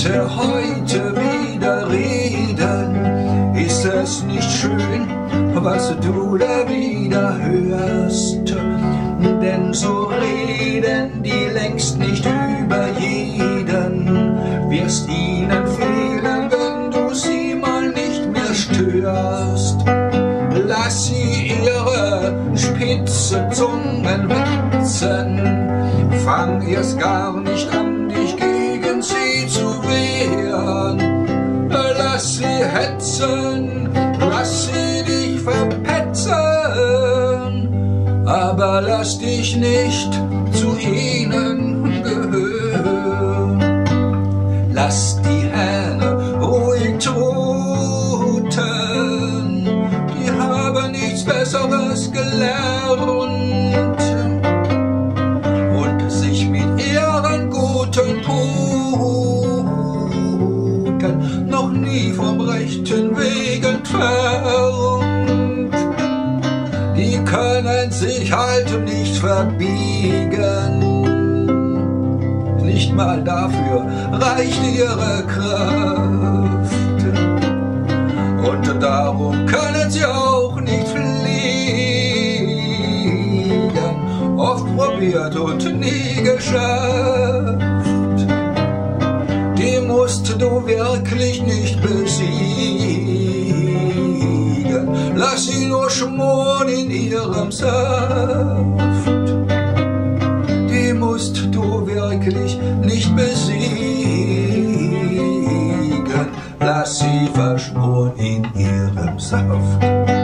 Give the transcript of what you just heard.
Worte heute wieder reden. Ist es nicht schön, was du da wieder hörst? Denn so reden die längst nicht über jeden. Wirst ihnen fehlen, wenn du sie mal nicht mehr störst. Lass sie ihre spitze Zungen wetzen. Fang erst gar nicht an Lass sie hetzen, lass sie dich verpetzen, aber lass dich nicht zu ihnen gehören. Lass die Hähne ruhig truten, die haben nichts Besseres gelernt Nie vom rechten Weg entfernt. Die können sich halt nicht verbiegen. Nicht mal dafür reicht ihre Kraft. Und darum können sie auch nicht fliegen. Oft probiert und nie geschafft. Wirklich nicht besiegen. Lass sie nur schmoren in ihrem Saft. Die musst du wirklich nicht besiegen. Lass sie verschmoren in ihrem Saft.